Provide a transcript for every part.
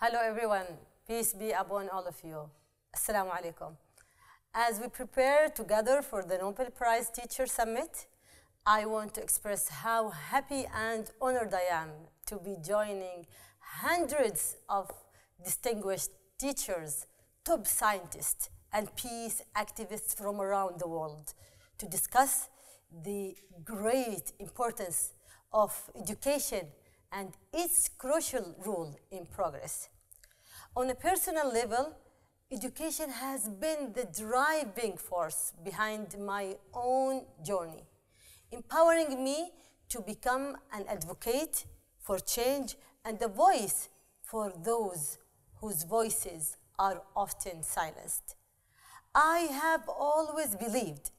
Hello, everyone. Peace be upon all of you. Assalamu alaikum. As we prepare together for the Nobel Prize Teacher Summit, I want to express how happy and honored I am to be joining hundreds of distinguished teachers, top scientists, and peace activists from around the world to discuss the great importance of education and its crucial role in progress. On a personal level, education has been the driving force behind my own journey, empowering me to become an advocate for change and a voice for those whose voices are often silenced. I have always believed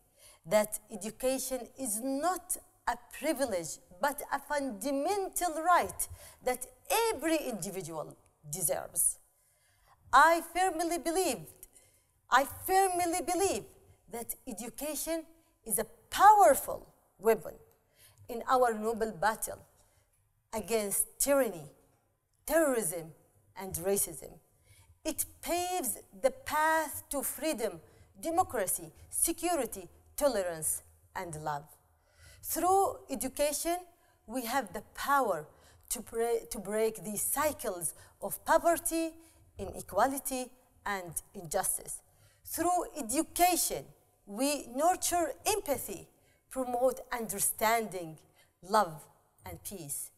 that education is not a privilege but a fundamental right that every individual deserves. I firmly believe, I firmly believe that education is a powerful weapon in our noble battle against tyranny, terrorism, and racism. It paves the path to freedom, democracy, security, tolerance, and love. Through education, we have the power to, to break these cycles of poverty, inequality, and injustice. Through education, we nurture empathy, promote understanding, love, and peace.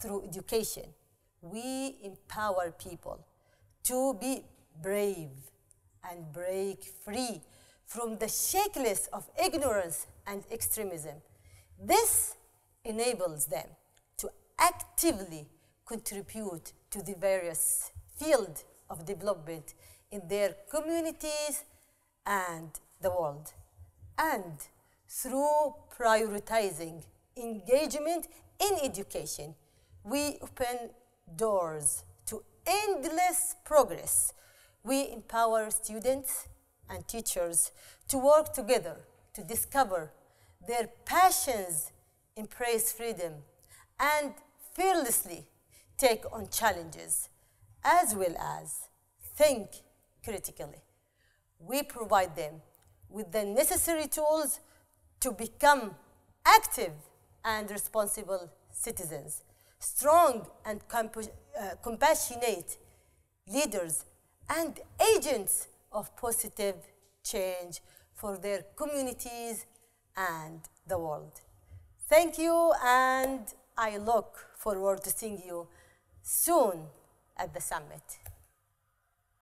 Through education, we empower people to be brave and break free from the shackles of ignorance and extremism. This enables them to actively contribute to the various fields of development in their communities and the world. And through prioritizing engagement in education, we open doors to endless progress. We empower students and teachers to work together to discover their passions, embrace freedom, and fearlessly take on challenges, as well as think critically. We provide them with the necessary tools to become active and responsible citizens, strong and compa uh, compassionate leaders, and agents of positive change for their communities and the world. Thank you, and I look forward to seeing you soon at the summit.